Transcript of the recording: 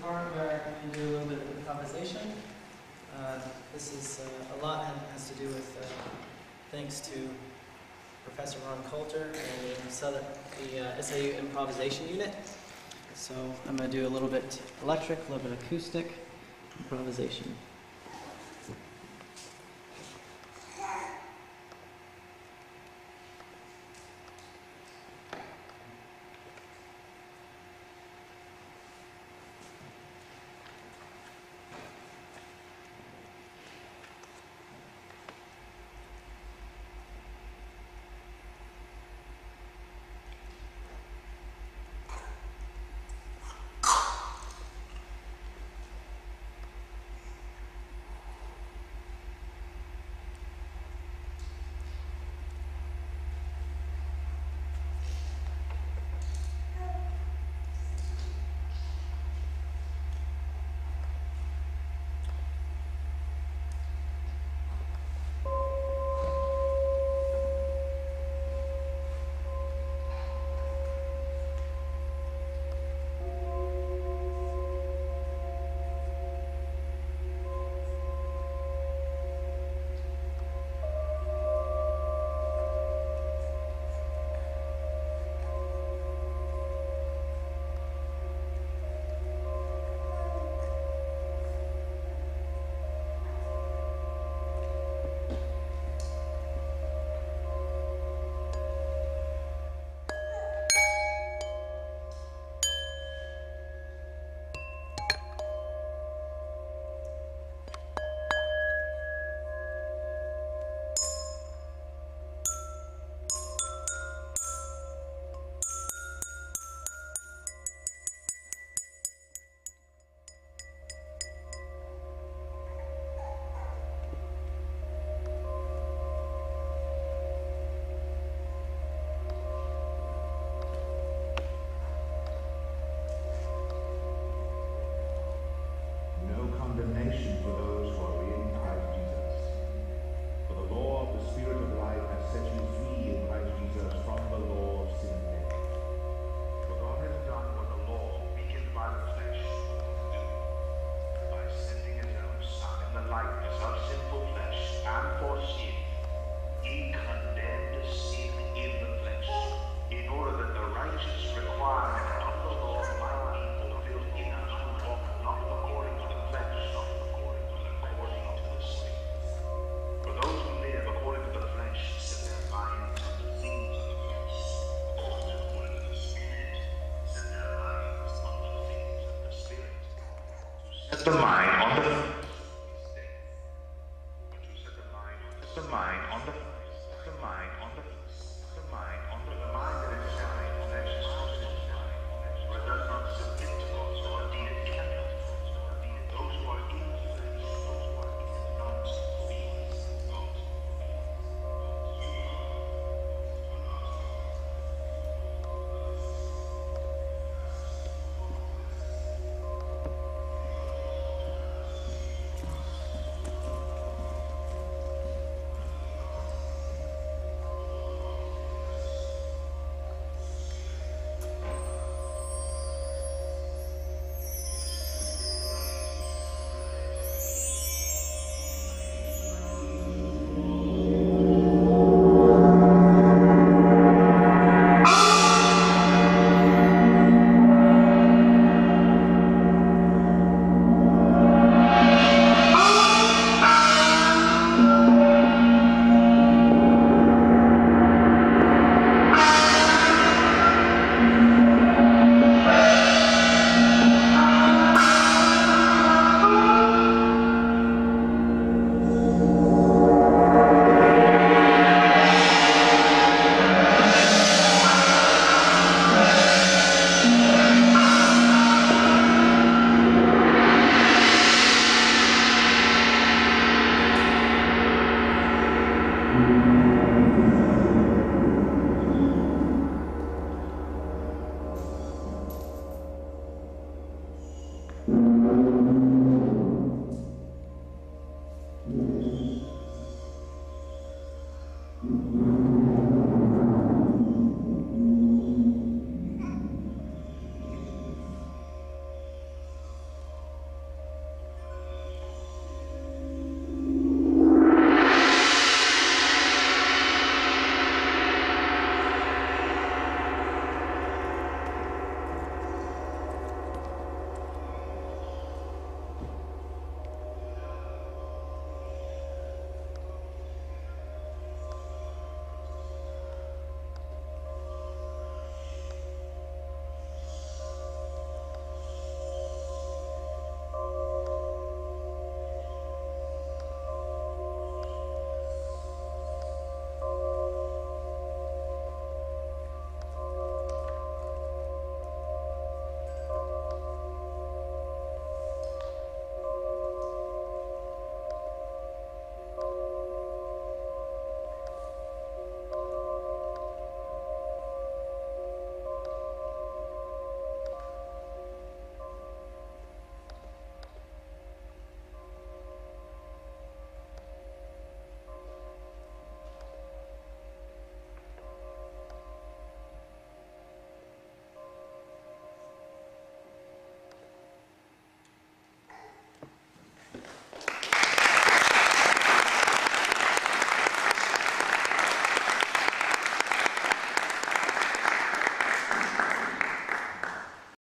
part where I'm going to do a little bit of improvisation. Uh, this is uh, a lot has to do with uh, thanks to Professor Ron Coulter and Southern, the uh, SAU Improvisation Unit. So I'm going to do a little bit electric, a little bit acoustic improvisation. the mind on the